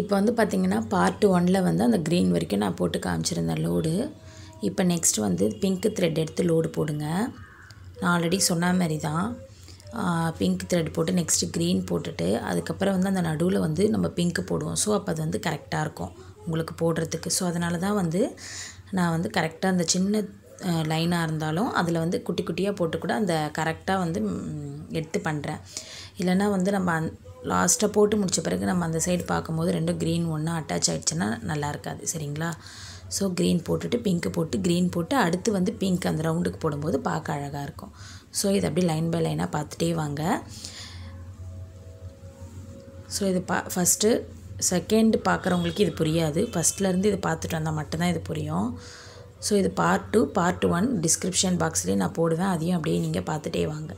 இப்போ வந்து பார்த்திங்கன்னா பார்ட் ஒனில் வந்து அந்த க்ரீன் வரைக்கும் நான் போட்டு காமிச்சிருந்தேன் லோடு இப்போ நெக்ஸ்ட் வந்து பிங்க் த்ரெட் எடுத்து லோடு போடுங்க. நான் ஆல்ரெடி சொன்ன மாதிரி தான் பிங்க் த்ரெட் போட்டு நெக்ஸ்ட்டு க்ரீன் போட்டுட்டு அதுக்கப்புறம் வந்து அந்த நடுவில் வந்து நம்ம பிங்க் போடுவோம். ஸோ அப்போ அது வந்து கரெக்டாக இருக்கும். உங்களுக்கு போடுறதுக்கு. ஸோ அதனால தான் வந்து நான் வந்து கரெக்டாக அந்த சின்ன லைனாக இருந்தாலும் அதில் வந்து குட்டி குட்டியாக போட்டு கூட அந்த கரெக்டாக வந்து எடுத்து பண்ணுறேன் இல்லைன்னா வந்து நம்ம அந் லாஸ்ட்டாக போட்டு முடிச்ச பிறகு நம்ம அந்த சைடு பார்க்கும்போது ரெண்டும் க்ரீன் ஒன்றா அட்டாச் ஆகிடுச்சுன்னா நல்லா இருக்காது சரிங்களா? ஸோ க்ரீன் போட்டுட்டு பிங்க்கு போட்டு க்ரீன் போட்டு அடுத்து வந்து பிங்க் அந்த ரவுண்டுக்கு போடும்போது பார்க்க அழகாக இருக்கும். ஸோ இது அப்படியே லைன் பை லைனாக பார்த்துட்டே வாங்க. ஸோ இது பா ஃபஸ்ட்டு செகண்ட் பார்க்குறவங்களுக்கு இது புரியாது. ஃபஸ்ட்லேருந்து இது பார்த்துட்டு வந்தால் மட்டும்தான் இது புரியும். ஸோ இது part two part one description பாக்ஸ்லேயே நான் போடுவேன். அதையும் அப்படியே நீங்கள் பார்த்துட்டே வாங்க.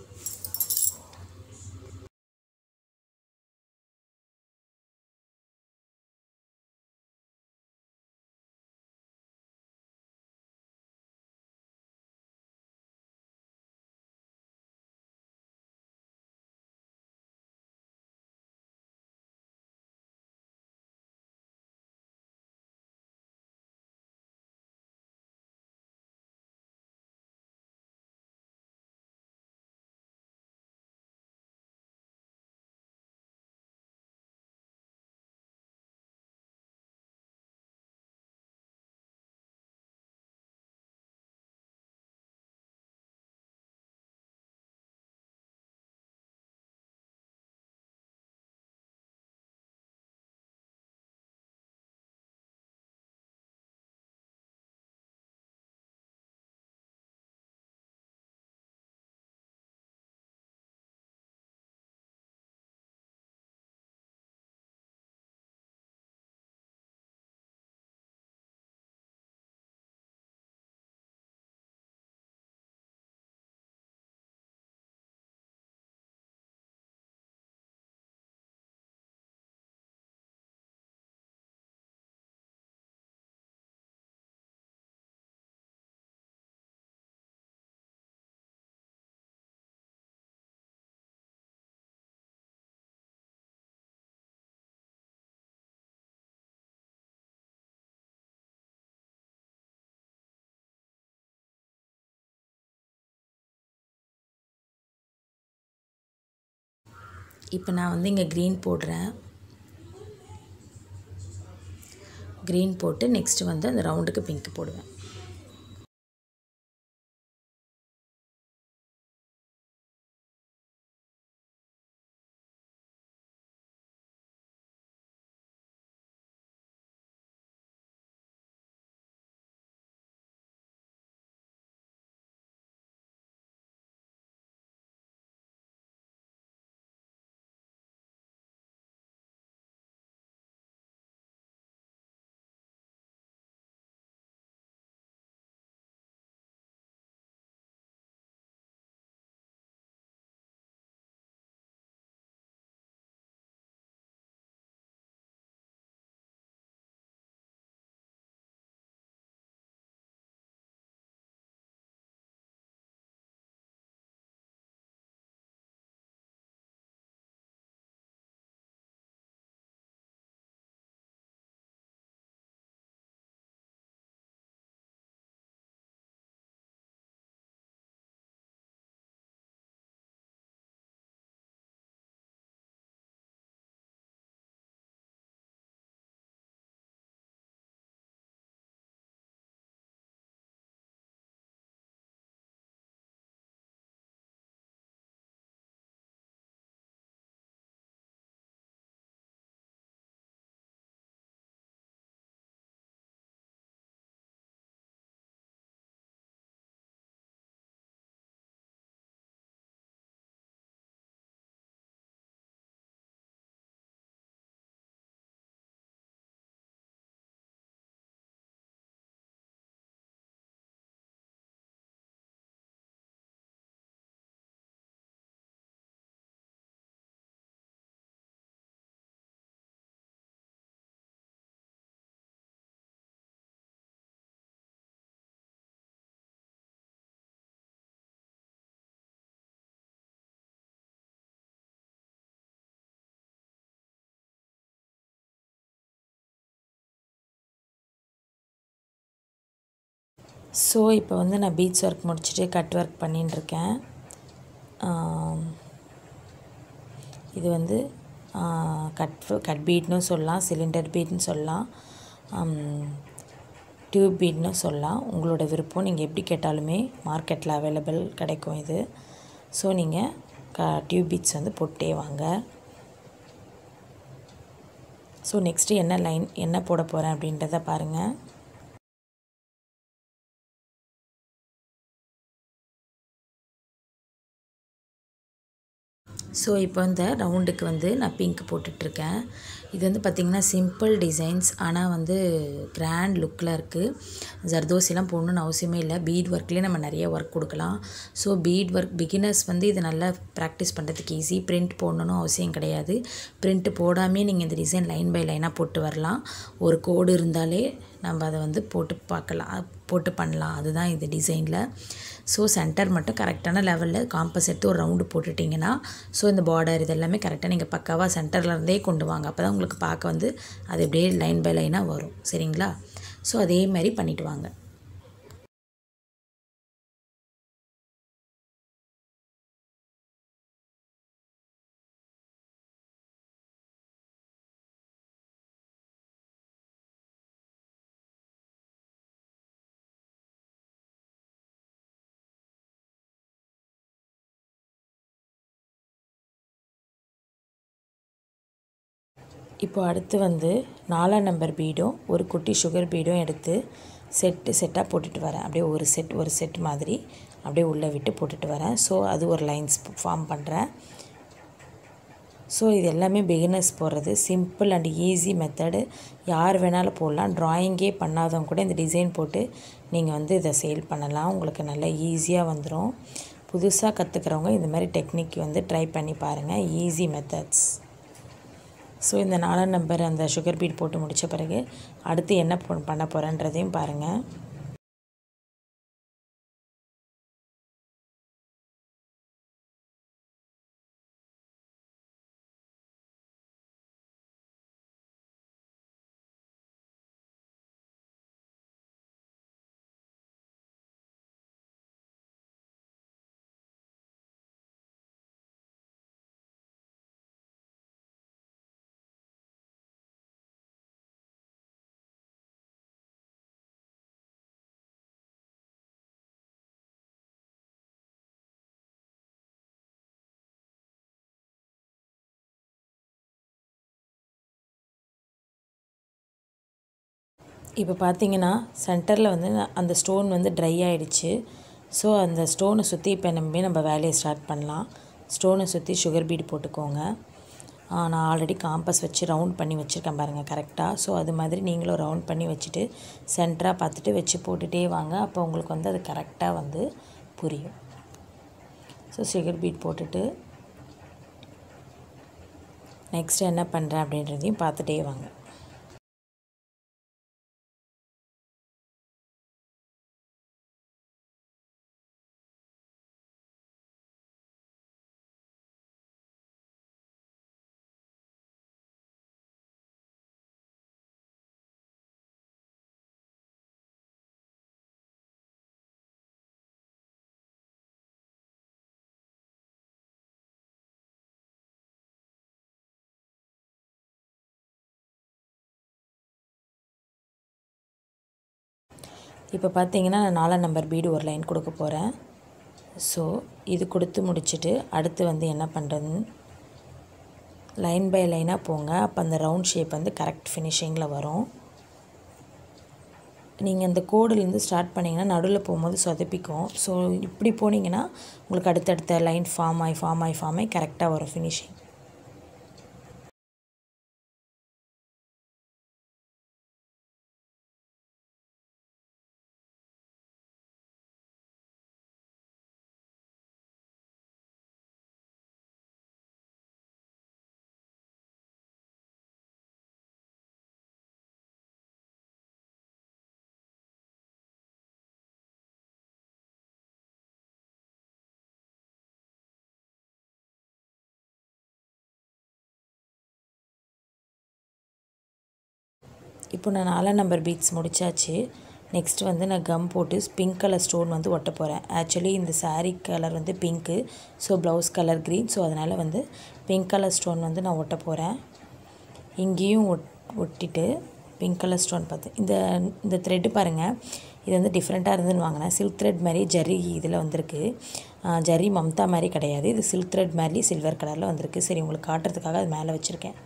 இப்போ நான் வந்து இங்கே க்ரீன் போடுறேன். க்ரீன் போட்டு நெக்ஸ்ட்டு வந்து அந்த ரவுண்டுக்கு பிங்க் போடுவேன். ஸோ இப்போ வந்து நான் பீச் ஒர்க் முடிச்சுட்டு கட் ஒர்க் பண்ணிட்டுருக்கேன் இது வந்து கட் கட் பீட்னும் சொல்லலாம் சிலிண்டர் பீட்னு சொல்லலாம் டியூப் பீட்னு சொல்லலாம். உங்களோட விருப்பம் நீங்கள் எப்படி கேட்டாலுமே மார்க்கெட்டில் அவைலபிள் கிடைக்கும் இது. ஸோ நீங்கள் க டியூப் பீட்ஸ் வந்து போட்டே வாங்க. ஸோ நெக்ஸ்ட்டு என்ன லைன் என்ன போட போகிறேன் அப்படின்றத பாருங்கள் ஸோ இப்போ இந்த ரவுண்டுக்கு வந்து நான் பிங்க் போட்டுட்ருக்கேன். இது வந்து பார்த்திங்கன்னா சிம்பிள் டிசைன்ஸ் ஆனால் வந்து கிராண்ட் லுக்கில் இருக்குது ஜர்தோசிலாம் போடணுன்னு அவசியமே இல்லை. பீட் ஒர்க்லேயே நம்ம நிறைய ஒர்க் கொடுக்கலாம். ஸோ பீட் ஒர்க் பிகினர்ஸ் வந்து இது நல்லா ப்ராக்டிஸ் பண்ணுறதுக்கு ஈஸி பிரிண்ட் போடணுன்னு அவசியம் கிடையாது. பிரிண்ட் போடாமே நீங்கள் இந்த டிசைன் லைன் பை லைனாக போட்டு வரலாம். ஒரு கோடு இருந்தாலே நம்ம அதை வந்து போட்டு பார்க்கலாம். போட்டு பண்ணலாம். அதுதான் இது டிசைனில் ஸோ சென்டர் மட்டும் கரெக்டான லெவலில் காம்பஸ் எடுத்து ஒரு ரவுண்டு போட்டுட்டிங்கன்னா ஸோ இந்த பார்டர் இதெல்லாமே கரெக்டாக நீங்கள் பக்காவாக சென்டர்லேருந்தே கொண்டு வாங்க. அப்போ தான் உங்களுக்கு பார்க்க வந்து அது அப்படியே லைன் பை லைனாக வரும். சரிங்களா? ஸோ அதே மாதிரி பண்ணிவிட்டு வாங்க. இப்போ அடுத்து வந்து நாலாம் நம்பர் பீடும் ஒரு குட்டி சுகர் பீடும் எடுத்து செட்டு செட்டாக போட்டுட்டு வரேன். அப்படியே ஒரு செட் ஒரு செட் மாதிரி அப்படியே உள்ளே விட்டு போட்டுட்டு வரேன். ஸோ அது ஒரு லைன்ஸ் ஃபார்ம் பண்ணுறேன் ஸோ இது எல்லாமே பிகினர்ஸ் போடுறது. சிம்பிள் அண்ட் ஈஸி மெத்தடு யார் வேணாலும் போடலாம். ட்ராயிங்கே பண்ணாதவங்க கூட இந்த டிசைன் போட்டு நீங்கள் வந்து இதை சேல் பண்ணலாம். உங்களுக்கு நல்லா ஈஸியாக வந்துடும் புதுசாக கற்றுக்கிறவங்க இந்த மாதிரி டெக்னிக் வந்து ட்ரை பண்ணி பாருங்கள் ஈஸி மெத்தட்ஸ் ஸோ இந்த நாலாம் நம்பர் அந்த சுகர் பீட் போட்டு முடித்த பிறகு அடுத்து என்ன பண்ண போகிறேன்றதையும் பாருங்கள் இப்போ பார்த்தீங்கன்னா சென்டரில் வந்து அந்த ஸ்டோன் வந்து ட்ரை ஆகிடுச்சு ஸோ அந்த ஸ்டோனை சுற்றி இப்போ நம்ம நம்ம வேலையை ஸ்டார்ட் பண்ணலாம். ஸ்டோனை சுற்றி சுகர் பீடு போட்டுக்கோங்க. நான் ஆல்ரெடி காம்பஸ் வச்சு ரவுண்ட் பண்ணி வச்சுருக்கேன் பாருங்கள் கரெக்டாக ஸோ அது மாதிரி நீங்களும் ரவுண்ட் பண்ணி வச்சுட்டு சென்டராக பார்த்துட்டு வச்சு போட்டுகிட்டே வாங்க. அப்போ உங்களுக்கு வந்து அது கரெக்டாக வந்து புரியும். ஸோ சுகர் பீட் போட்டுட்டு நெக்ஸ்ட் என்ன பண்ணுறேன் அப்படின்றதையும் பார்த்துட்டே வாங்க. இப்போ பார்த்தீங்கன்னா நான் நாலாம் நம்பர் பீடு ஒரு லைன் கொடுக்க போகிறேன். ஸோ இது கொடுத்து முடிச்சுட்டு அடுத்து வந்து என்ன பண்ணுறதுன்னு லைன் பை லைனாக போங்க. அப்போ அந்த ரவுண்ட் ஷேப் வந்து கரெக்ட் ஃபினிஷிங்கில் வரும். நீங்கள் அந்த கோடுலேருந்து ஸ்டார்ட் பண்ணிங்கன்னா நடுவில் போகும்போது சொதப்பிக்கும். ஸோ இப்படி போனீங்கன்னா உங்களுக்கு அடுத்தடுத்த லைன் ஃபார்ம் ஆகி ஃபார்ம் ஆகி ஃபார்ம் ஆகி கரெக்டாக வரும் ஃபினிஷிங். இப்போ நான் நாலாம் நம்பர் பீட்ஸ் முடித்தாச்சு நெக்ஸ்ட் வந்து நான் கம் போட்டு பிங்க் கலர் ஸ்டோன் வந்து ஒட்ட போகிறேன் ஆக்சுவலி இந்த சாரீ கலர் வந்து pink so blouse colour green so அதனால் வந்து பிங்க் கலர் ஸ்டோன் வந்து நான் ஒட்ட போகிறேன் இங்கேயும் ஒட் ஒட்டிட்டு பிங்க் கலர் ஸ்டோன் பார்த்து இந்த இந்த த்ரெட்டு பாருங்கள் இது வந்து டிஃப்ரெண்ட்டாக இருந்துன்னு வாங்கினேன். சில்க் த்ரெட் மாதிரி ஜரி இதில் வந்திருக்கு. ஜரி மம்தா மாதிரி கிடையாது. இது சில்க் த்ரெட் மாதிரி சில்வர் கலரில் வந்திருக்கு. சரி உங்களுக்கு காட்டுறதுக்காக அது மேலே வச்சுருக்கேன்.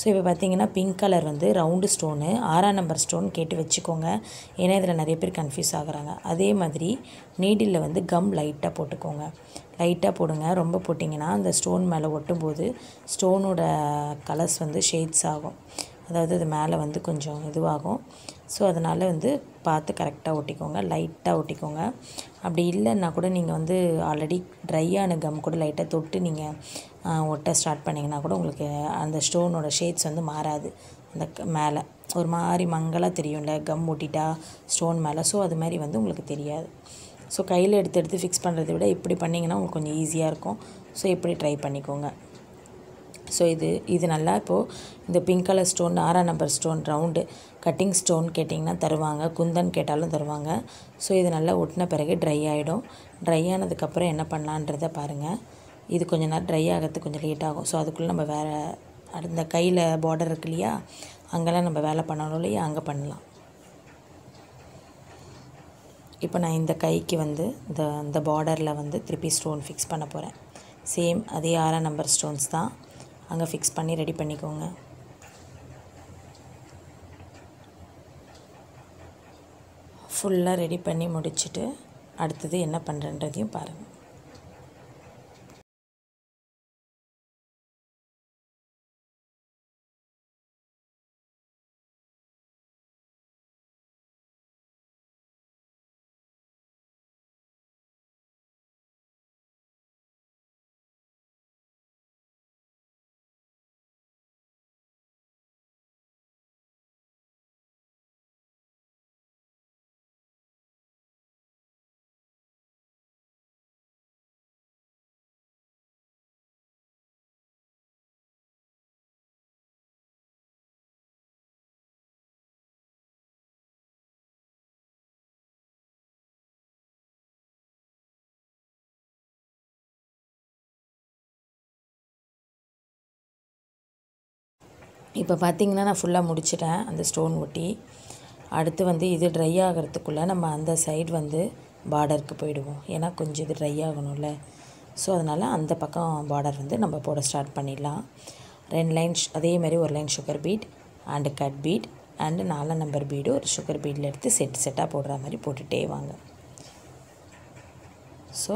ஸோ இப்போ பார்த்தீங்கன்னா பிங்க் கலர் வந்து ரவுண்டு ஸ்டோனு ஆறாம் நம்பர் ஸ்டோன் கேட்டு வச்சுக்கோங்க. ஏன்னா இதில் நிறைய பேர் கன்ஃபியூஸ் ஆகுறாங்க. அதே மாதிரி நீடிலில் வந்து கம் லைட்டாக போட்டுக்கோங்க. லைட்டாக போடுங்க. ரொம்ப போட்டிங்கன்னா அந்த ஸ்டோன் மேலே ஒட்டும்போது ஸ்டோனோட கலர்ஸ் வந்து ஷேட்ஸ் ஆகும். அதாவது அது மேலே வந்து கொஞ்சம் இதுவாகும். ஸோ அதனால் வந்து பார்த்து கரெக்டாக ஒட்டிக்கோங்க. லைட்டாக ஒட்டிக்கோங்க. அப்படி இல்லைன்னா கூட நீங்கள் வந்து ஆல்ரெடி ட்ரையான கம் கூட லைட்டாக தொட்டு நீங்கள் ஒட்ட ஸ்டார்ட் பண்ணிங்கன்னா கூட உங்களுக்கு அந்த ஸ்டோனோட ஷேட்ஸ் வந்து மாறாது. அந்த மேலே. ஒரு மாதிரி மங்கலாக தெரியும்ல கம் ஒட்டிட்டா ஸ்டோன் மேலே. ஸோ அது மாதிரி வந்து உங்களுக்கு தெரியாது. ஸோ கையில் எடுத்து எடுத்து ஃபிக்ஸ் பண்ணுறதை விட இப்படி பண்ணிங்கன்னா உங்களுக்கு கொஞ்சம் ஈஸியாக இருக்கும். ஸோ இப்படி ட்ரை பண்ணிக்கோங்க. ஸோ இது இது நல்லா இப்போது இந்த பிங்க் கலர் ஸ்டோன் ஆறாம் number stone round cutting stone கேட்டிங்கன்னா தருவாங்க. குந்தன் கேட்டாலும் தருவாங்க. ஸோ இது நல்லா ஒட்டின பிறகு ட்ரை ஆகிடும் ட்ரை ஆனதுக்கப்புறம் என்ன பண்ணலான்றதை பாருங்கள் இது கொஞ்ச நேரம் ட்ரை ஆகிறதுக்கு கொஞ்சம் லேட் ஆகும். ஸோ அதுக்குள்ளே நம்ம வேறு அந்த கையில் பார்டர் இருக்கு இல்லையா? அங்கெல்லாம் நம்ம வேலை பண்ணணும் இல்லையா? அங்கே பண்ணலாம். இப்போ நான் இந்த கைக்கு வந்து இந்த இந்த பார்டரில் வந்து திருப்பி ஸ்டோன் ஃபிக்ஸ் பண்ண போகிறேன் சேம் அதே ஆறாம் நம்பர் ஸ்டோன்ஸ் தான். அங்கே ஃபிக்ஸ் பண்ணி ரெடி பண்ணிக்கோங்க. ஃபுல்லாக ரெடி பண்ணி முடிச்சுட்டு அடுத்தது என்ன பண்ணுறன்றதையும் பாருங்கள் இப்போ பார்த்தீங்கன்னா நான் ஃபுல்லாக முடிச்சிட்டேன் அந்த ஸ்டோன் ஒட்டி. அடுத்து வந்து இது ட்ரை ஆகிறதுக்குள்ளே நம்ம அந்த சைடு வந்து பார்டருக்கு போயிடுவோம். ஏன்னா கொஞ்சம் இது ட்ரை ஆகணும்ல. ஸோ அதனால் அந்த பக்கம் பார்டர் வந்து நம்ம போட ஸ்டார்ட் பண்ணிடலாம். ரெண்டு லைன் அதே மாதிரி ஒரு line sugar bead and cut bead and நாலாம் நம்பர் பீடு ஒரு சுகர் பீடில் எடுத்து செட் செட்டாக போடுற மாதிரி போட்டுகிட்டே வாங்க. ஸோ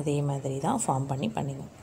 அதே மாதிரி தான் ஃபார்ம் பண்ணி பண்ணிடுவோம்.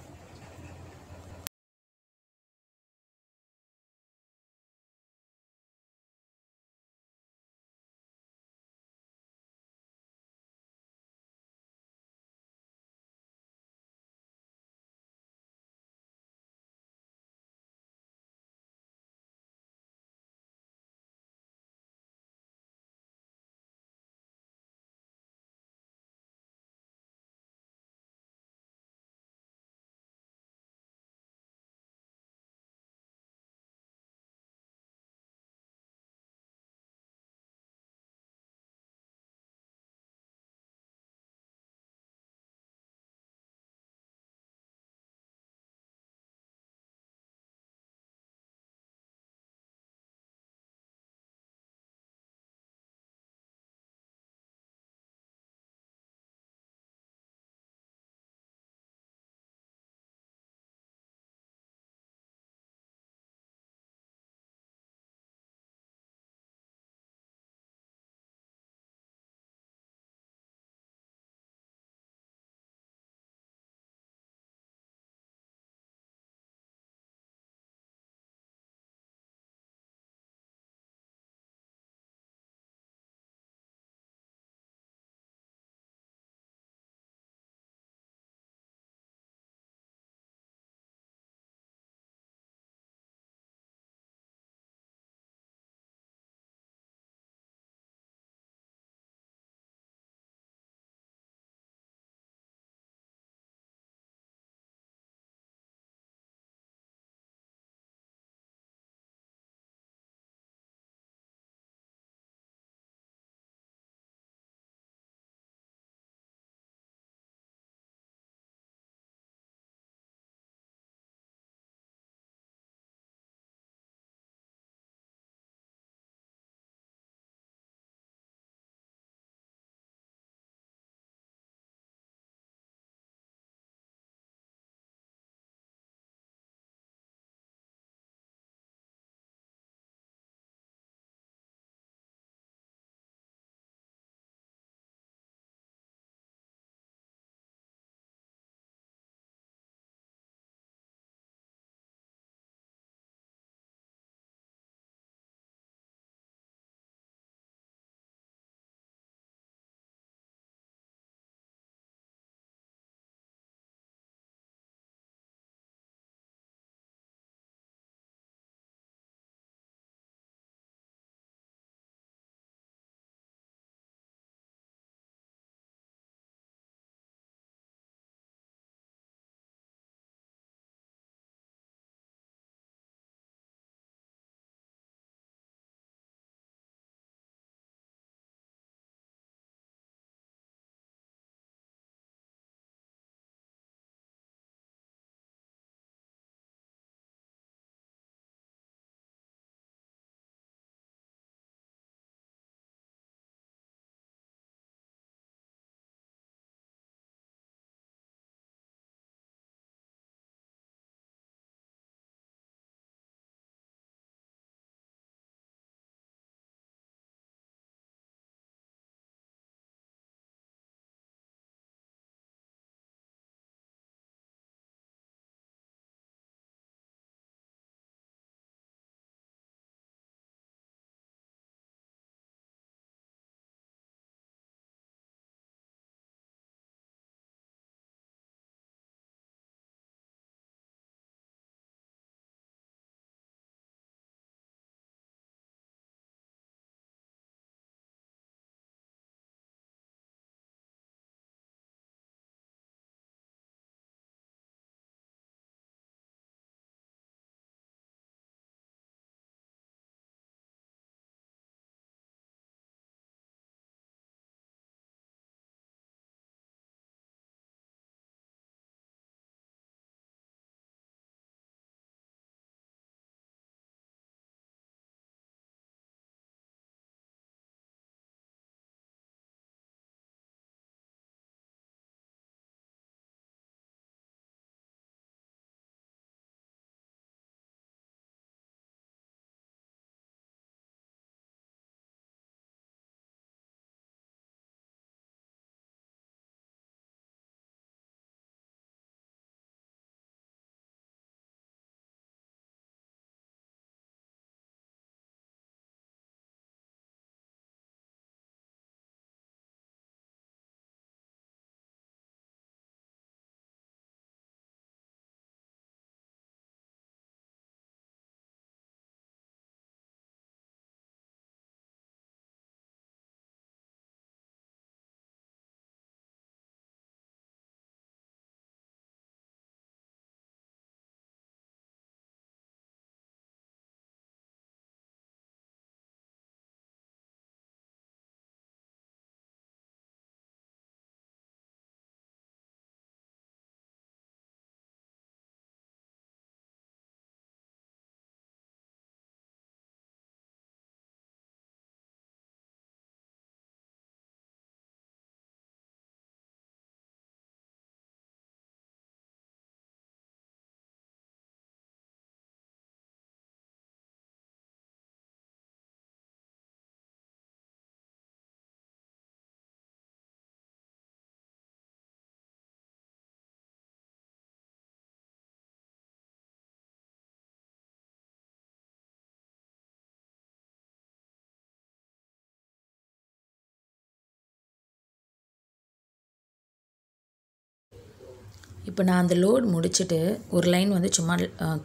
இப்போ நான் அந்த லோட் முடிச்சுட்டு ஒரு லைன் வந்து சும்மா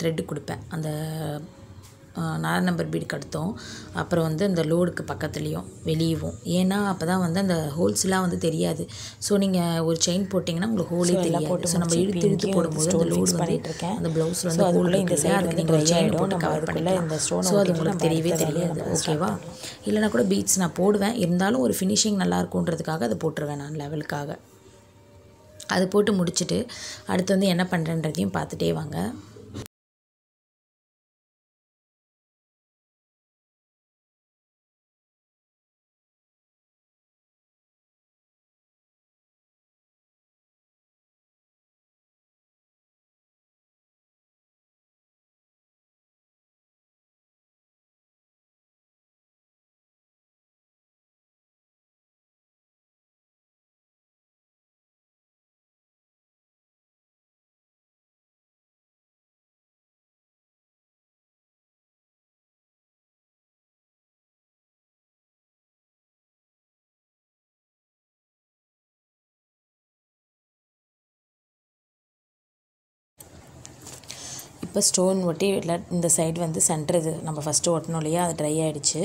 த்ரெட்டு கொடுப்பேன். அந்த நாலு நம்பர் பீடுக்கு அடுத்தும். அப்புறம் வந்து அந்த லோடுக்கு பக்கத்துலேயும் வெளியவும். ஏன்னா அப்போ தான் வந்து அந்த ஹோல்ஸ்லாம் வந்து தெரியாது. ஸோ நீங்கள் ஒரு செயின் போட்டிங்கன்னா உங்களுக்கு ஹோலே தெரியாது. ஸோ நம்ம இழுத்து இழுத்து போடும்போது அந்த லோடு வந்து அந்த ப்ளவுஸில் வந்து ஹோல் இந்த வந்து நீங்கள் செயின் போட்டு கவர் பண்ணிக்கலாம். ஸோ அது உங்களுக்கு தெரியவே தெரியாது. ஓகேவா இல்லைனா கூட பீட்ஸ் நான் போடுவேன். இருந்தாலும் ஒரு ஃபினிஷிங் நல்லா இருக்குன்றதுக்காக அதை போட்டுருவேன் நான் லெவலுக்காக அது போட்டு முடிச்சுட்டு அடுத்து வந்து என்ன பண்ணுறேன்றதையும் பார்த்துட்டே வாங்க. இப்போ ஸ்டோன் ஒட்டி இந்த சைடு வந்து சென்டர் இது. நம்ம ஃபஸ்ட்டு ஒட்டணும் இல்லையா? அது ட்ரை ஆகிடுச்சு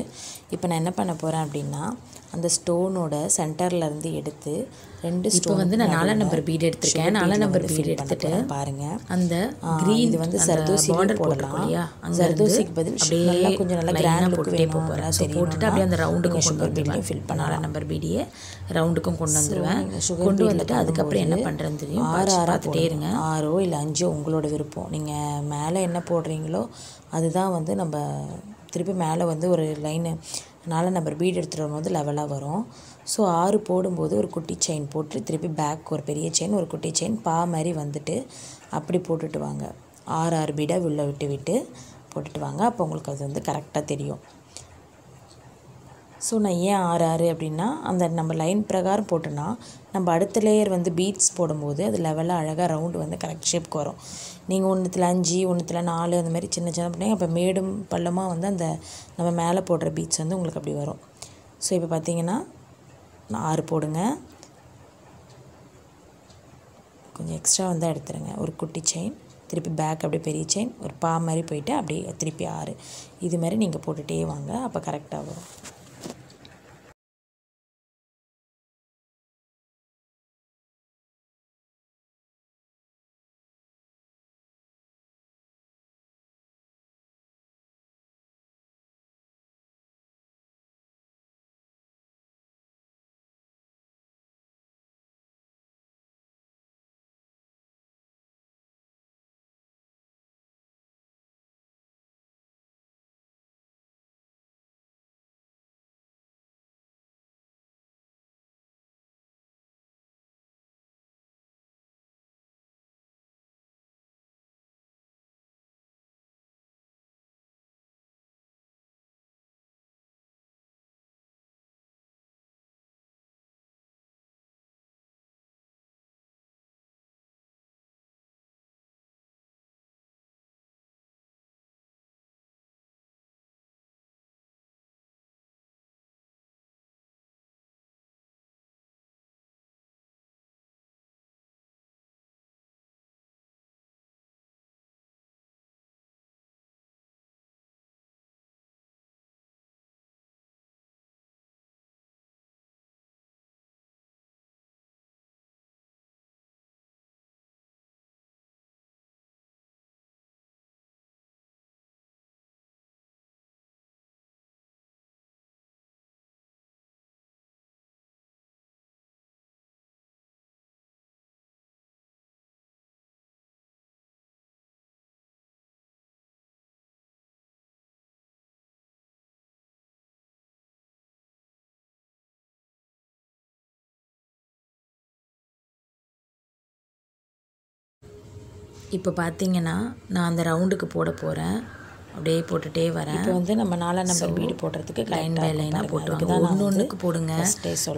இப்போ நான் என்ன பண்ண போகிறேன் அப்படின்னா அந்த ஸ்டோனோட சென்டர்லேருந்து எடுத்து ரெண்டு இப்போ வந்து நான் நாலாம் நம்பர் பீடு எடுத்திருக்கேன். நாலாம் நம்பர் பீடு எடுத்துட்டு பாருங்கள் அந்த க்ரீன் இது வந்து சர்தோசி பார்டர் போடலாம். சர்தோசிக்கு பதில் நல்லா கொஞ்சம் நல்லா கிராண்ட் லுக் போட்டுட்டே போகிறேன் ஸோ போட்டுட்டு அப்படியே அந்த ரவுண்டுக்கும் கொண்டு வந்துடுவேன் ஃபில் பண்ண நாலாம் நம்பர் பீடியை ரவுண்டுக்கும் கொண்டு வந்துடுவேன் கொண்டு வந்துட்டு அதுக்கப்புறம் என்ன பண்ணுறேன்னு தெரியும். ஆறு ஆறாக இருங்க. ஆறோ இல்லை அஞ்சோ உங்களோட விருப்பம். நீங்கள் மேலே என்ன போடுறீங்களோ அதுதான் வந்து நம்ம திருப்பி மேலே வந்து ஒரு லைனு நாலு நம்பர் பீட் எடுத்துகிட்டு வரும்போது லெவலாக வரும். ஸோ ஆறு போடும்போது ஒரு குட்டி செயின் போட்டு திருப்பி பேக் ஒரு பெரிய செயின் ஒரு குட்டி செயின் பா மாதிரி வந்துட்டு அப்படி போட்டுட்டு வாங்க. ஆறு ஆறு பீடாக உள்ளே விட்டு விட்டு போட்டுட்டு வாங்க. அப்போ உங்களுக்கு அது வந்து கரெக்டாக தெரியும். ஸோ நான் ஏன் ஆறு ஆறு அப்படின்னா அந்த நம்ம லைன் பிரகாரம் போட்டோன்னா நம்ம அடுத்த லேயர் வந்து பீட்ஸ் போடும்போது அது லெவலாக அழகாக ரவுண்டு வந்து கரெக்ட் ஷேப்க்கு வரும். நீங்கள் ஒன்றுத்தில் அஞ்சு ஒன்றுத்தில் நாலு அந்த மாதிரி சின்ன சின்ன பண்ணி அப்போ மேடும் பள்ளமாக வந்து அந்த நம்ம மேலே போடுற பீட்ஸ் வந்து உங்களுக்கு அப்படி வரும். ஸோ இப்போ பார்த்தீங்கன்னா ஆறு போடுங்க. கொஞ்சம் எக்ஸ்ட்ரா வந்து எடுத்துருங்க. ஒரு குட்டி செயின் திருப்பி பேக் அப்படியே பெரிய செயின் ஒரு பா மாதிரி போயிட்டு அப்படியே திருப்பி ஆறு. இது மாதிரி நீங்கள் போட்டுகிட்டே வாங்க. அப்போ கரெக்டாக வரும். இப்போ பார்த்தீங்கன்னா நான் அந்த ரவுண்டுக்கு போட போகிறேன் அப்படியே போட்டுகிட்டே வரேன். இப்போ வந்து நம்ம நாலாம் நம்பர் பீடு போடுறதுக்கு லைன் பை லைனாக போட்டுவாங்க ஒன்று ஒன்றுக்கு போடுங்க.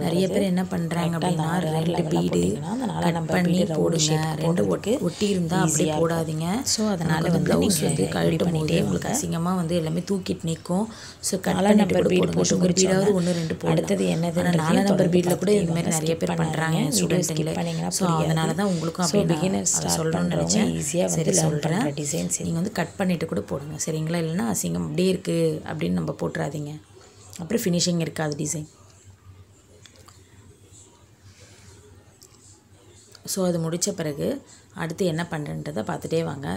நிறைய பேர் என்ன பண்ணுறாங்க அப்படின்னா ரெண்டு பீடு கட் பண்ணி போடுங்க. ரெண்டு ஒட்டி ஒட்டி இருந்தால் அப்படியே போடாதீங்க. ஸோ அதனால் வந்து ப்ளவுஸ் வந்து கழட்டும் போது உங்களுக்கு அசிங்கமாக வந்து எல்லாமே தூக்கிட்டு நிற்கும் ஸோ கட் பண்ணிட்டு கூட போடுங்க சுகர் பீடாவது ஒன்று ரெண்டு போடுங்க அடுத்தது என்னது நாலாம் நம்பர் பீடில் கூட இது மாதிரி நிறைய பேர் பண்ணுறாங்க ஸ்டூடெண்ட்டுங்களே ஸோ அதனால தான் உங்களுக்கும் அப்படியே அதை சொல்லணும்னு நினச்சேன். ஈஸியாக சரி வந்து சொல்கிறேன் சொல்கிறேன் டிசைன்ஸ் நீங்கள் வந்து கட் பண்ணிவிட்டு கூட போடுங்க. சரிங்களா? இல்லைன்னா அசிங்கம் அப்படியே இருக்குது அப்படின்னு நம்ம போட்டுறாதீங்க. அப்புறம் ஃபினிஷிங் இருக்காது டிசைன் ஸோ அது முடித்த பிறகு அடுத்து என்ன பண்ணுறன்றதை பார்த்துட்டே வாங்க.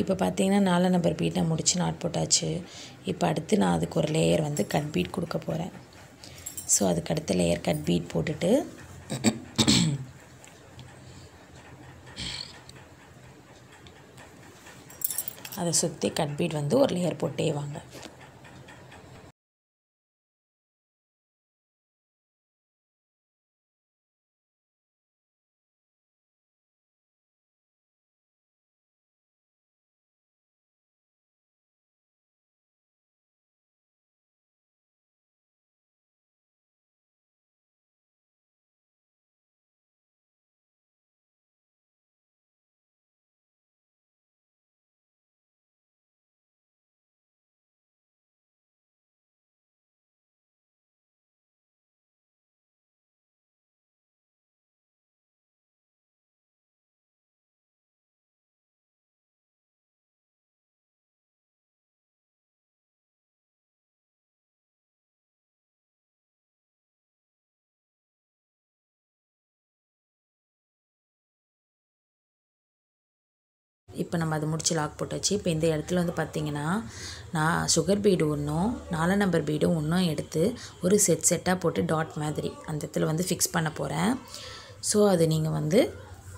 இப்போ பார்த்தீங்கன்னா நாலாம் நம்பர் பீட் நான் முடித்து நாட் போட்டாச்சு. இப்போ அடுத்து நான் அதுக்கு ஒரு லேயர் வந்து கட் பீட் கொடுக்க போகிறேன் ஸோ அதுக்கு அடுத்த லேயர் கட் பீட் போட்டுட்டு அதை சுற்றி கட் பீட் வந்து ஒரு லேயர் போட்டே வாங்க. இப்போ நம்ம அதை முடிச்சு லாக் போட்டாச்சு. இப்போ இந்த இடத்துல வந்து பார்த்தீங்கன்னா நான் சுகர் பீடு ஒன்றும் நாலாம் நம்பர் பீடும் ஒன்றும் எடுத்து ஒரு செட் செட்டாக போட்டு டாட் மாதிரி அந்த இடத்துல வந்து ஃபிக்ஸ் பண்ண போகிறேன் ஸோ அது நீங்கள் வந்து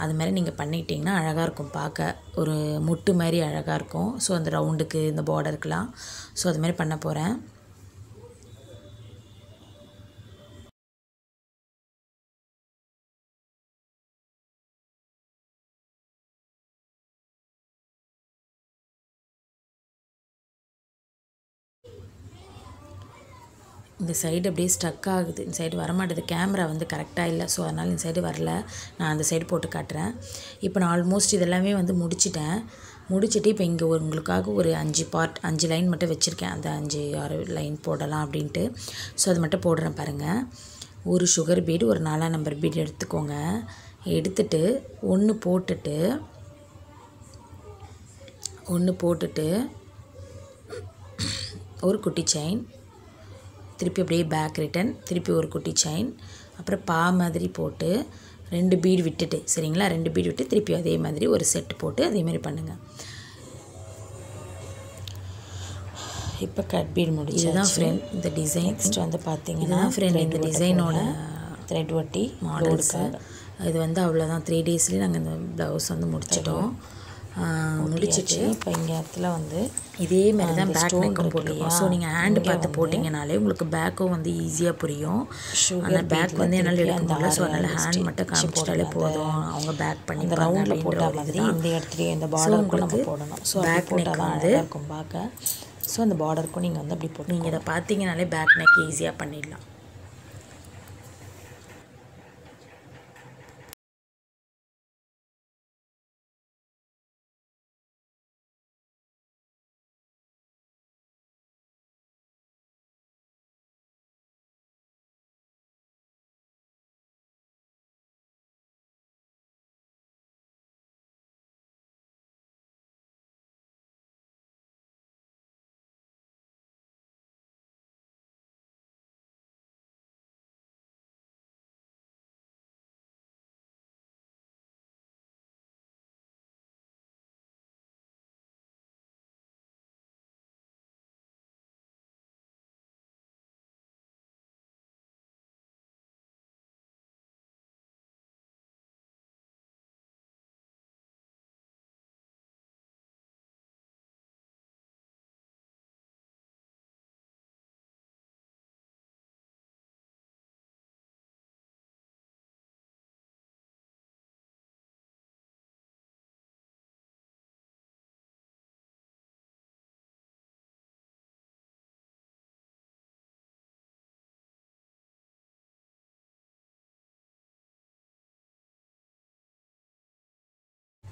அது மாதிரி நீங்கள் பண்ணிக்கிட்டிங்கன்னா அழகாக இருக்கும். பார்க்க ஒரு முட்டு மாதிரி அழகாக இருக்கும். ஸோ அந்த ரவுண்டுக்கு இந்த பார்டருக்குலாம் ஸோ அது மாதிரி பண்ண போகிறேன் இந்த சைடு அப்படியே ஸ்டக் ஆகுது. இந்த சைடு வரமாட்டேது. கேமரா வந்து கரெக்டாக இல்லை. ஸோ அதனால் இந்த சைடு வரல. நான் அந்த சைடு போட்டு காட்டுறேன். இப்போ நான் ஆல்மோஸ்ட் இதெல்லாமே வந்து முடிச்சிட்டேன். முடிச்சுட்டு இப்போ இங்கே ஒரு உங்களுக்காக ஒரு அஞ்சு பார்ட் அஞ்சு லைன் மட்டும் வச்சுருக்கேன். அந்த அஞ்சு ஆறு லைன் போடலாம் அப்படின்ட்டு. ஸோ அது மட்டும் போடுறேன் பாருங்கள் ஒரு சுகர் பீடு ஒரு நாலாம் நம்பர் பீடு எடுத்துக்கோங்க. எடுத்துட்டு ஒன்று போட்டுட்டு ஒன்று போட்டுட்டு ஒரு குட்டி செயின் திருப்பி அப்படியே பேக் ரிட்டன் திருப்பி ஒரு குட்டி செயின் அப்புறம் பா மாதிரி போட்டு ரெண்டு பீடு விட்டுட்டு சரிங்களா? ரெண்டு பீடு விட்டு திருப்பி அதே மாதிரி ஒரு செட் போட்டு அதே மாதிரி பண்ணுங்கள் இப்போ கட் பீட் முடிச்சு இதுதான் ஃப்ரெண்ட் இந்த டிசைன் நெக்ஸ்ட் வந்து பார்த்தீங்கன்னா ஃப்ரெண்ட் இந்த டிசைனோட த்ரெட் ஒட்டி மாடல்ஸு இது வந்து அவ்வளோதான் த்ரீ டேஸ்லேயே நாங்கள் இந்த ப்ளவுஸ் வந்து முடிச்சிட்டோம். முடிச்சிட்டு இப்போ இங்கே இடத்துல வந்து இதே மாதிரி தான் அந்த பேக் நெக்கும் போட்டிருக்கோம்? ஸோ நீங்கள் ஹேண்டு பார்த்து போட்டிங்கனாலே உங்களுக்கு பேக்கும் வந்து ஈஸியாக புரியும். ஆனால் பேக் வந்து என்னால் எடுக்க அந்த முடியல. ஸோ அதனால் ஹேண்ட் மட்டும் காமிச்சிட்டாலே. போதும். அவங்க பேக் பண்ணி அந்த ரவுண்டில் போட்ட மாதிரி இந்த இடத்துலையும் இந்த பார்டருக்கும் நம்ம போடணும். ஸோ பேக் நெக் தான் வந்து இருக்கும் பார்க்க. ஸோ அந்த பார்டருக்கும் நீங்கள் வந்து அப்படி போட்டு நீங்கள் இதை பார்த்தீங்கனாலே பேக் நெக் ஈஸியாக பண்ணிடலாம்.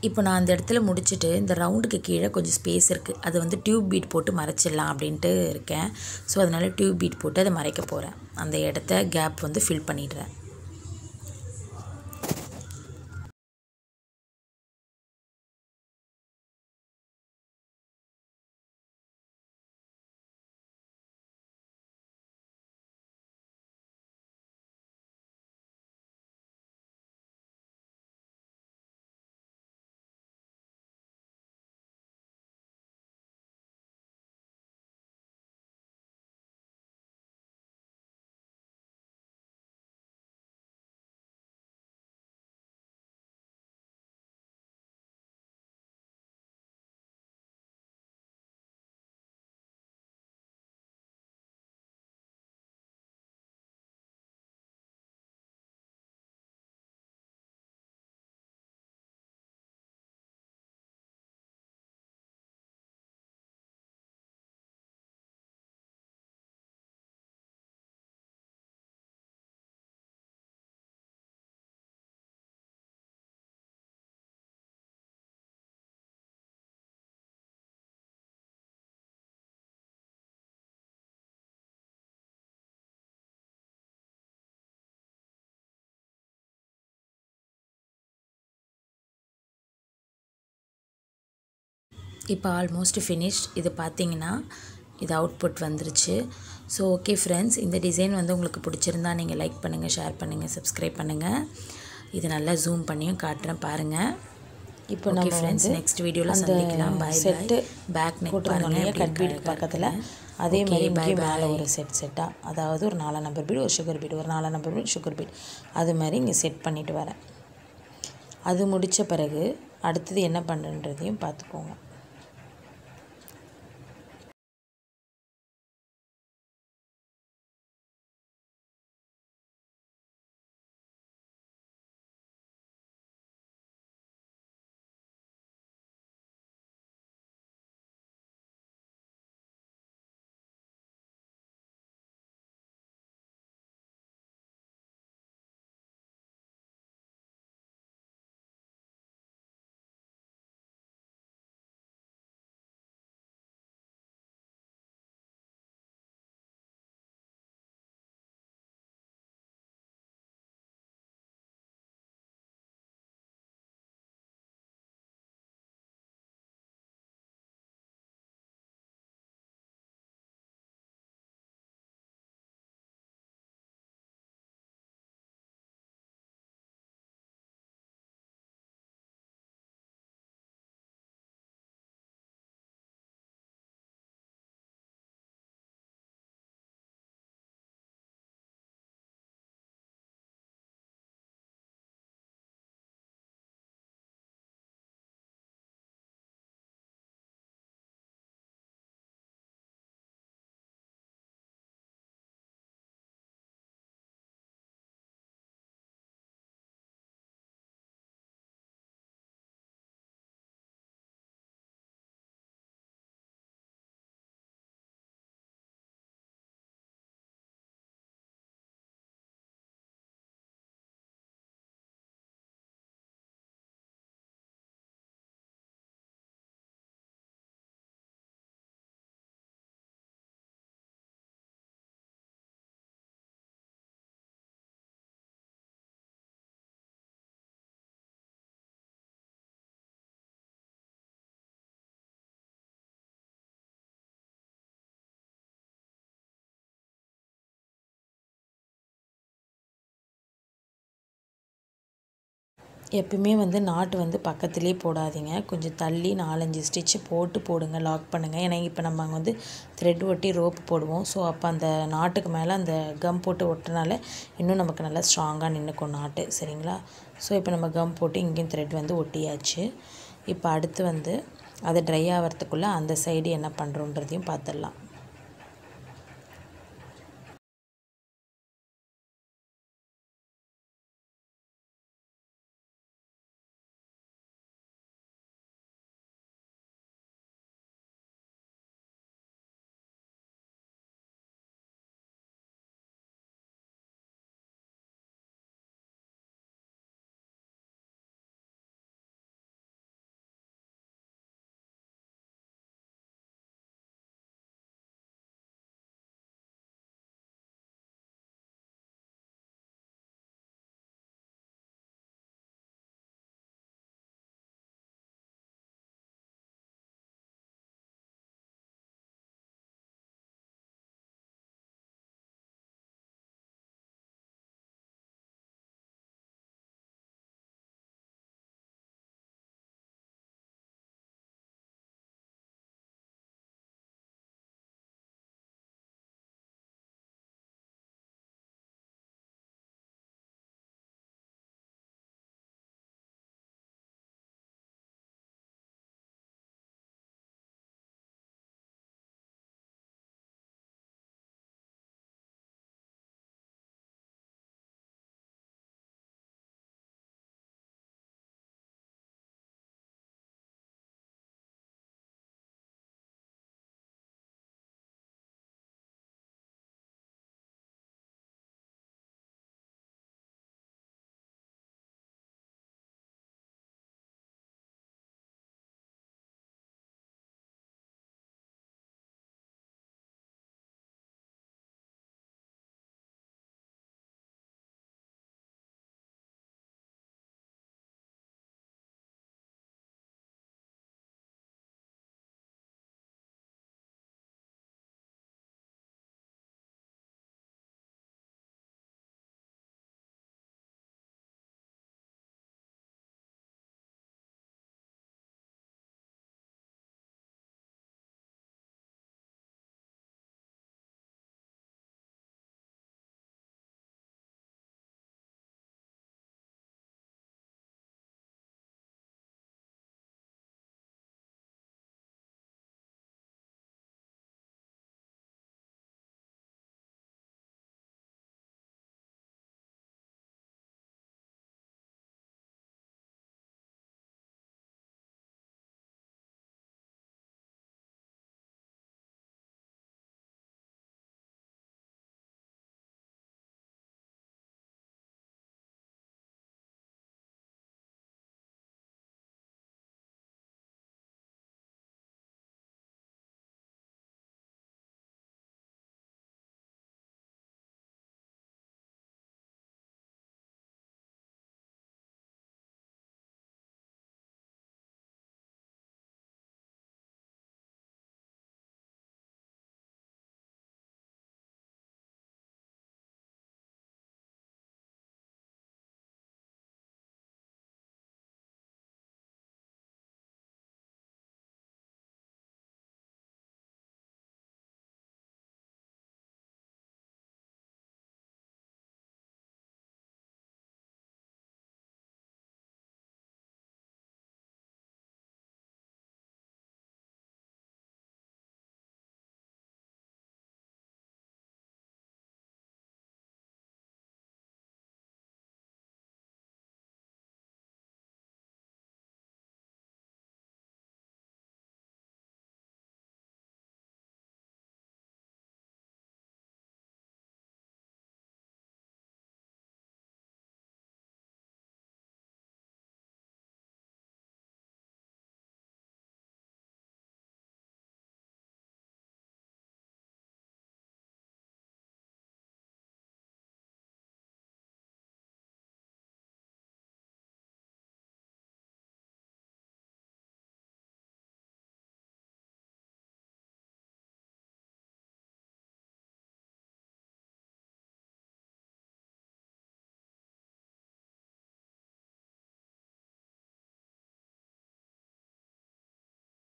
இப்போ நான் அந்த இடத்துல முடிச்சுட்டு இந்த ரவுண்டுக்கு கீழே கொஞ்சம் ஸ்பேஸ் இருக்குது அது வந்து டியூப் பீட் போட்டு மறைச்சிடலாம் அப்படின்ட்டு இருக்கேன். ஸோ அதனால் டியூப் பீட் போட்டு அதை மறைக்க போகிறேன் அந்த இடத்த கேப் வந்து ஃபில் பண்ணிடுறேன். இப்போ ஆல்மோஸ்ட் ஃபினிஷ்ட் இது பார்த்தீங்கன்னா இது அவுட்புட் வந்துருச்சு. ஸோ ஓகே ஃப்ரெண்ட்ஸ் இந்த டிசைன் வந்து உங்களுக்கு பிடிச்சிருந்தா நீங்கள் லைக் பண்ணுங்கள் ஷேர் பண்ணுங்கள் சப்ஸ்கிரைப் பண்ணுங்கள் இது நல்லா ஜூம் பண்ணியும் காட்டுறேன் பாருங்கள் இப்போ நம்ம ஃப்ரெண்ட்ஸ் நெக்ஸ்ட் வீடியோவில் சந்திக்கலாம். பை செட்டு பேக் நெக் பாருங்கள் கட் பீட் பக்கத்தில். அதே மாதிரி இங்கேயும் மேலே பை ஒரு செட் செட்டாக அதாவது ஒரு நாலாம் நம்பர் பீடு ஒரு சுகர் பீடு ஒரு நாலாம் நம்பர் பீடு சுகர் பீடு அது மாதிரி இங்கே செட் பண்ணிட்டு வரேன். அது முடித்த பிறகு அடுத்தது என்ன பண்ணுன்றதையும் பார்த்துக்கோங்க. எப்பயுமே வந்து நாட்டு வந்து பக்கத்துலேயே போடாதீங்க. கொஞ்சம் தள்ளி நாலஞ்சு ஸ்டிச்சு போட்டு போடுங்க லாக் பண்ணுங்கள் ஏன்னா இப்போ நம்ம அங்கே வந்து த்ரெட் ஒட்டி ரோப் போடுவோம். ஸோ அப்போ அந்த நாட்டுக்கு மேலே அந்த கம் போட்டு ஒட்டினால இன்னும் நமக்கு நல்லா ஸ்ட்ராங்காக நின்றுக்கும் நாட்டு. சரிங்களா? ஸோ இப்போ நம்ம கம் போட்டு இங்கேயும் த்ரெட் வந்து ஒட்டியாச்சு. இப்போ அடுத்து வந்து அது ட்ரை ஆகிறதுக்குள்ளே அந்த சைடு என்ன பண்ணுறோன்றதையும் பார்த்துடலாம்.